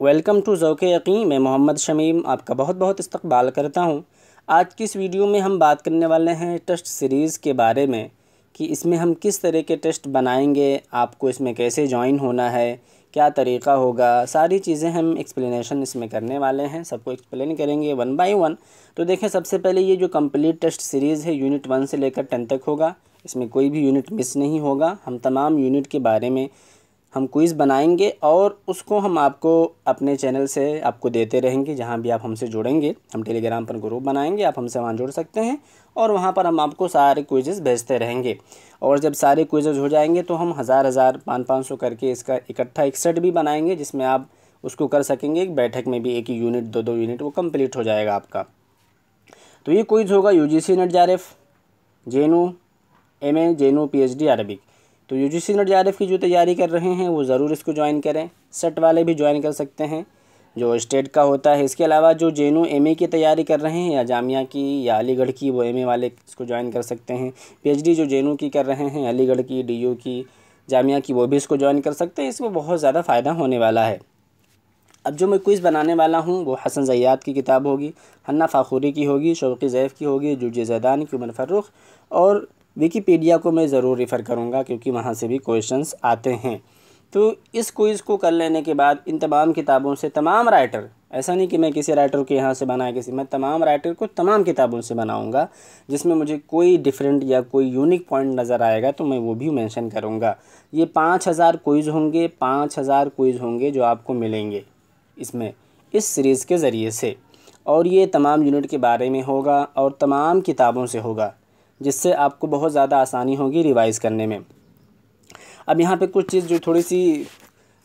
Welcome to ज़ौक़ यकीन, मैं मोहम्मद शमीम आपका बहुत बहुत इस्तकबाल करता हूँ। आज की इस वीडियो में हम बात करने वाले हैं टेस्ट सीरीज़ के बारे में, कि इसमें हम किस तरह के टेस्ट बनाएँगे, आपको इसमें कैसे ज्वाइन होना है, क्या तरीक़ा होगा, सारी चीज़ें हम एक्सप्लेनेशन इसमें करने वाले हैं, सबको एक्सप्लेन करेंगे वन बाय वन तो देखें, सबसे पहले ये जो कंप्लीट टेस्ट सीरीज़ है यूनिट वन से लेकर टेन तक होगा, इसमें कोई भी यूनिट मिस नहीं होगा। हम तमाम यूनिट के बारे में हम क्विज़ बनाएँगे और उसको हम आपको अपने चैनल से आपको देते रहेंगे, जहाँ भी आप हमसे जुड़ेंगे। हम टेलीग्राम पर ग्रुप बनाएँगे, आप हमसे वहाँ जुड़ सकते हैं और वहाँ पर हम आपको सारे क्विज़ भेजते रहेंगे। और जब सारे क्विज़ हो जाएँगे तो हम हज़ार हज़ार पाँच पाँच सौ करके इसका इकट्ठा एक सेट भी बनाएँगे, जिसमें आप उसको कर सकेंगे। एक बैठक में भी एक यूनिट दो दो यूनिट वो कंप्लीट हो जाएगा आपका। तो ये क्विज़ होगा U G C NET JRF JNU M A J N JNU P H D Arabic तो यू जी सी नेट की जो तैयारी कर रहे हैं, वो ज़रूर इसको ज्वाइन करें। सेट वाले भी ज्वाइन कर सकते हैं। जो स्टेट का होता है, इसके अलावा जो जे एम की तैयारी कर रहे हैं, या जामिया की, या अलीगढ़ की, वो एमए वाले इसको ज्वाइन कर सकते हैं। पीएचडी जो जे की कर रहे हैं, अलीगढ़ की डीयू की, जामिया की, वो भी इसको ज्वाइन कर सकते हैं। इसमें बहुत ज़्यादा फ़ायदा होने वाला है। अब जो मैं क्विज़ बनाने वाला हूँ, वो हसन जयाद की किताब होगी, हन्ना फ़ाखूरी की होगी, शौक़ी ज़ैफ़ की होगी जुज जैदान की उमर फ़र्रुख और विकीपीडिया को मैं ज़रूर रेफ़र करूँगा क्योंकि वहाँ से भी क्वेश्चंस आते हैं। तो इस क्विज़ को कर लेने के बाद इन तमाम किताबों से तमाम राइटर ऐसा नहीं कि मैं किसी राइटर के यहाँ से बनाया किसी, मैं तमाम राइटर को तमाम किताबों से बनाऊँगा, जिसमें मुझे कोई डिफरेंट या कोई यूनिक पॉइंट नज़र आएगा तो मैं वो भी मेंशन करूँगा। ये पाँच हज़ार क्विज़ होंगे, पाँच हज़ार क्विज़ होंगे जो आपको मिलेंगे इसमें, इस सीरीज़ के ज़रिए से। और ये तमाम यूनिट के बारे में होगा और तमाम किताबों से होगा। जिससे आपको बहुत ज़्यादा आसानी होगी रिवाइज़ करने में। अब यहाँ पे कुछ चीज़ जो थोड़ी सी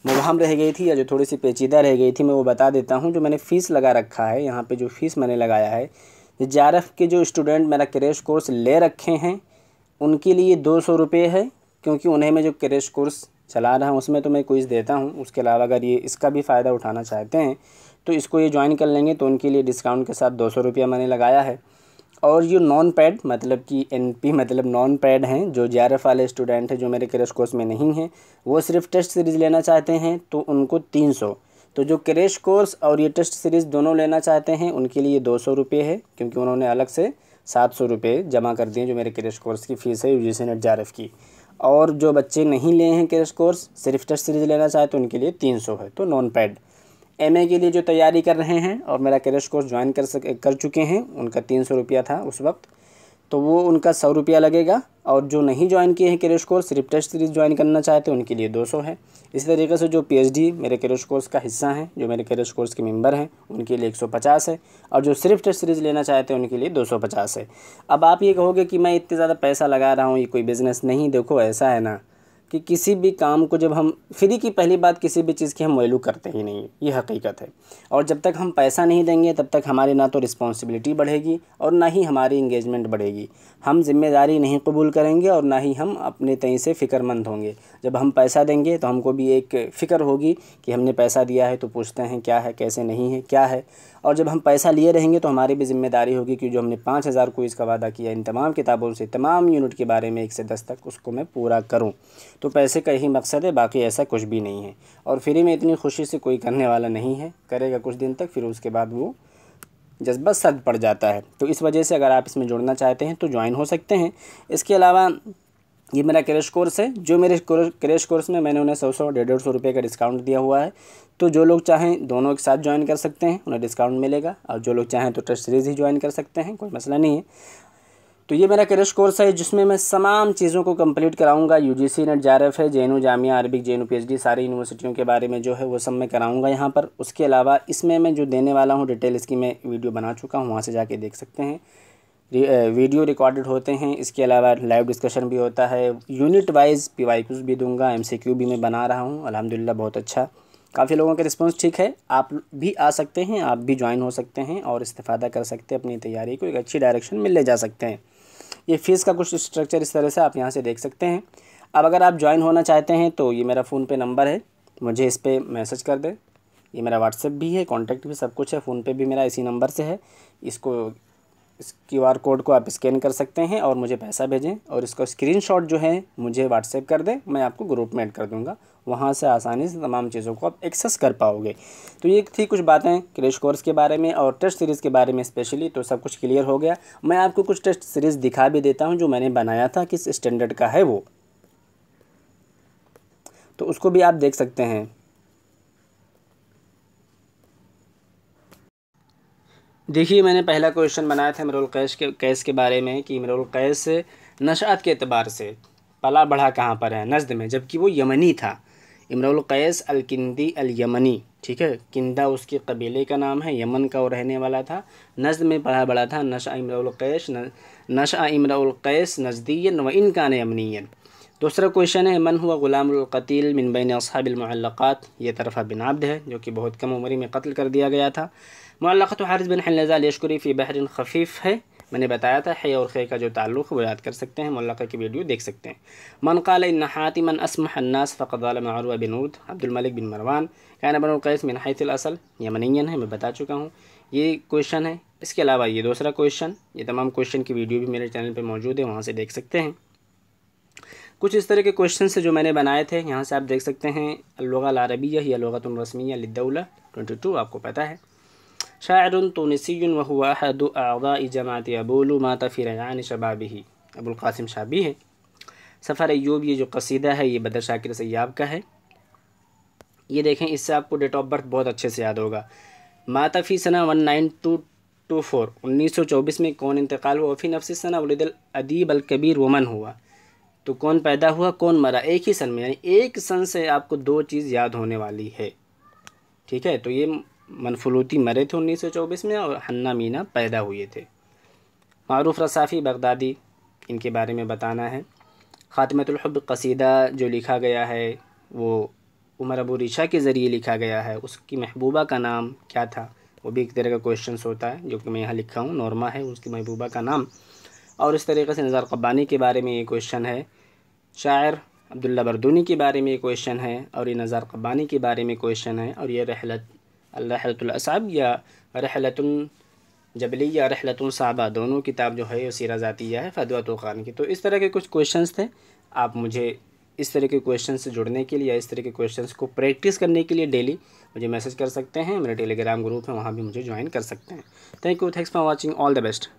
मुबहम रह गई थी या जो थोड़ी सी पेचीदा रह गई थी, मैं वो बता देता हूँ। जो मैंने फ़ीस लगा रखा है, यहाँ पे जो फ़ीस मैंने लगाया है जे के जो स्टूडेंट मेरा क्रेश कोर्स ले रखे हैं, उनके लिए दो सौ रुपये है, क्योंकि उन्हें मैं जो क्रेश कोर्स चला रहा हूँ, उसमें तो मैं क्विज़ देता हूँ। उसके अलावा अगर ये इसका भी फ़ायदा उठाना चाहते हैं तो इसको ये ज्वाइन कर लेंगे तो उनके लिए डिस्काउंट के साथ दो सौ रुपया मैंने लगाया है। और ये नॉन पैड मतलब कि एन पी मतलब नॉन पैड हैं, जो जेआरएफ वाले स्टूडेंट हैं, जो मेरे क्रेश कोर्स में नहीं हैं, वो सिर्फ़ टेस्ट सीरीज़ लेना चाहते हैं तो उनको तीन सौ। तो जो क्रेश कोर्स और ये टेस्ट सीरीज़ दोनों लेना चाहते हैं, उनके लिए दो सौ रुपये है, क्योंकि उन्होंने अलग से सात सौ रुपये जमा कर दिए जो मेरे क्रेश कोर्स की फ़ीस है U G C NET J की। और जो बच्चे नहीं लिए हैं क्रेश कोर्स सिर्फ़ टेस्ट सीरीज़ लेना चाहते हैं उनके लिए तीन सौ है तो नॉन पैड एमए के लिए जो तैयारी कर रहे हैं और मेरा कैरेश कोर्स ज्वाइन कर सक, कर चुके हैं, उनका तीन सौ रुपया था उस वक्त तो वो उनका सौ रुपया लगेगा और जो नहीं ज्वाइन किए हैं कैरेश कोर्स सिर्फ़ टेस्ट सीरीज़ ज्वाइन करना चाहते हैं, उनके लिए दो सौ है। इसी तरीके से जो पीएचडी मेरे कैरेश कोर्स का हिस्सा हैं, जो मेरे कैरेश कोर्स के मेंबर हैं, उनके लिए एक सौ पचास है और जो सिर्फ़ टेस्ट सीरीज़ लेना चाहते हैं, उनके लिए दो सौ पचास है। अब आप ये कहोगे कि मैं इतने ज़्यादा पैसा लगा रहा हूँ, ये कोई बिज़नेस नहीं, देखो ऐसा है ना। कि किसी भी काम को जब हम, फ्री की पहली बात किसी भी चीज़ की हम वैल्यू करते ही नहीं, ये हकीकत है। और जब तक हम पैसा नहीं देंगे, तब तक हमारी ना तो रिस्पॉन्सिबिलिटी बढ़ेगी और ना ही हमारी इंगेजमेंट बढ़ेगी। हम ज़िम्मेदारी नहीं कबूल करेंगे और ना ही हम अपने तय से फ़िक्रमंद होंगे। जब हम पैसा देंगे तो हमको भी एक फ़िक्र होगी कि हमने पैसा दिया है तो पूछते हैं क्या है, कैसे नहीं है, क्या है। और जब हम पैसा लिए रहेंगे तो हमारी भी ज़िम्मेदारी होगी कि जो हमने पाँच हज़ार को इसका वादा किया, इन तमाम किताबों से, तमाम यूनिट के बारे में एक से दस तक, उसको मैं पूरा करूँ। तो पैसे का यही मकसद है, बाकी ऐसा कुछ भी नहीं है। और फ्री में इतनी खुशी से कोई करने वाला नहीं है। करेगा कुछ दिन तक, फिर उसके बाद वो जज्बा सद पड़ जाता है। तो इस वजह से अगर आप इसमें जुड़ना चाहते हैं तो ज्वाइन हो सकते हैं। इसके अलावा, ये मेरा क्रेश कोर्स है। जो मेरे क्रेश कोर्स में मैंने उन्हें सौ सौ, डेढ़ डेढ़ सौ रुपये का डिस्काउंट दिया हुआ है। तो जो लोग चाहें, दोनों के साथ ज्वाइन कर सकते हैं। उन्हें डिस्काउंट मिलेगा। और जो लोग चाहें तो टेस्ट सीरीज़ ही ज्वाइन कर सकते हैं। कोई मसला नहीं है। तो ये मेरा क्रेश कोर्स है, जिसमें मैं तमाम चीज़ों को कंप्लीट कराऊँगा। यूजीसी नेट जारफ है J Jamia Arabic J PhD सारी यूनिवर्सिटियों के बारे में जो है वो सब मैं कराऊँगा यहाँ पर। उसके अलावा इसमें मैं जो देने वाला हूँ डिटेल इसकी मैं वीडियो बना चुका हूँ, वहाँ से जाके देख सकते हैं। वीडियो रिकॉर्डेड होते हैं। इसके अलावा लाइव डिस्कशन भी होता है। Unit wise P Y Qs भी दूँगा एम सी क्यू भी मैं बना रहा हूँ अलहमदिल्ला बहुत अच्छा। काफ़ी लोगों का रिस्पॉन्स ठीक है। आप भी आ सकते हैं, आप भी ज्वाइन हो सकते हैं और इस्तेफादा कर सकते हैं अपनी तैयारी को, एक अच्छी डायरेक्शन में ले जा सकते हैं। ये फ़ीस का कुछ स्ट्रक्चर इस तरह से आप यहाँ से देख सकते हैं। अब अगर आप ज्वाइन होना चाहते हैं तो ये मेरा फ़ोन पे नंबर है। मुझे इस पर मैसेज कर दें। ये मेरा व्हाट्सएप भी है कॉन्टैक्ट भी सब कुछ है फ़ोन पे भी मेरा इसी नंबर से है। इसको इस क्यू आर कोड को आप स्कैन कर सकते हैं और मुझे पैसा भेजें और इसका स्क्रीनशॉट जो है, मुझे व्हाट्सएप कर दें, मैं आपको ग्रुप में ऐड कर दूँगा। वहाँ से आसानी से तमाम चीज़ों को आप एक्सेस कर पाओगे। तो ये थी कुछ बातें क्रेश कोर्स के बारे में और टेस्ट सीरीज़ के बारे में स्पेशली तो सब कुछ क्लियर हो गया। मैं आपको कुछ टेस्ट सीरीज़ दिखा भी देता हूँ जो मैंने बनाया था, किस स्टैंडर्ड का है वो। तो उसको भी आप देख सकते हैं। देखिए, मैंने पहला क्वेश्चन बनाया था इमरुल कैश के कैस के बारे में कि इमरुल कैस नशात के अतबार से पला बढ़ा कहाँ पर है? नजद में, जबकि वो यमनी था। इमरुल कैस अलकिंदी अलयमनी, ठीक है? किंदा उसके कबीले का नाम है, यमन का वो रहने वाला था। नजद में पढ़ा बड़ा था, नशा इमरुल कैश नशा इमरुल कैस नजदीन व इनकान यमनीन दूसरा क्वेश्चन है, मन हुआ ग़ुलामकतील मिन बैन असहाबिलमक़ात ये तरफ़ा बिन आब्द है, जो कि बहुत कम उम्र में कत्ल कर दिया गया था। मल्लक़त हारिस बिन हल्जा यशकुरी फ़ी बहर खफ़ीफ़ है। मैंने बताया था, है और खे का जो ताल्लुक़ वो याद कर सकते हैं मुल्ला की वीडियो देख सकते हैं। मन काल हाति मन असमन्नास फ़क़दालमरूआ बिन उर्द अब्दुलमलिक बिन मरवान। कैन बनकैस मिन हैसल यमनियन है, मैं बता चुका हूँ। ये क्वेश्चन है। इसके अलावा ये दूसरा क्वेश्चन, ये तमाम क्वेश्चन की वीडियो भी मेरे चैनल पर मौजूद है, वहाँ से देख सकते हैं। कुछ इस तरह के क्वेश्चन से जो मैंने बनाए थे, यहाँ से आप देख सकते हैं लगतरबिया या लगतरस्मिया लिद्दौला ट्वेंटी टू, आपको पता है। शायर तुनसी वहुआ अदा जमात अबूल माता फ़िरयान शबाबी अबुलकासिम शाबी है सफ़र अयूब ये जो कसीदा है ये बदर शाकिर सैयाब का है ये देखें इससे आपको डेट ऑफ़ बर्थ बहुत अच्छे से याद होगा माता फ़ी सना one nine two two four उन्नीस सौ चौबीस में कौन इंतकाल हुआ फ़ी नफसी सना वलीदल अदीब अलकबीर वमन हुआ तो कौन पैदा हुआ कौन मरा एक ही सन में यानी एक सन से आपको दो चीज़ याद होने वाली है ठीक है तो ये मनफलूती मरे थे उन्नीस सौ चौबीस में और हन्ना मीना पैदा हुए थे। मरूफ़ रसाफ़ी बगदादी, इनके बारे में बताना है। ख़ातमतुलहब कसीदा जो लिखा गया है, वो उमर अबू रिशा के ज़रिए लिखा गया है। उसकी महबूबा का नाम क्या था? वो भी एक तरह का क्वेश्चन होता है, जो कि मैं यहाँ लिखा हूँ, नॉर्मा है, उसकी महबूबा का नाम। और इस तरीके से नज़ार क़ब्बानी के बारे में ये क्वेश्चन है। शायर अब्दुल्ला बरदूनी के बारे में ये क्वेश्चन है, और ये नज़ार क़ब्बानी के बारे में क्वेश्चन है, और ये रहलत रहलतुलसाब या रहलतुल जबली या रहलतुलसाबा दोनों किताब जो है सीरा ज़ातिया है फ़दवा ख़ान की तो इस तरह के कुछ क्वेश्चन थे आप मुझे इस तरह के क्वेश्चन से जुड़ने के लिए या इस तरह के क्वेश्चन को प्रैक्टिस करने के लिए डेली मुझे मैसेज कर सकते हैं मेरा टेलीग्राम ग्रुप है वहाँ भी मुझे ज्वाइन कर सकते हैं thank you thanks for watching all the best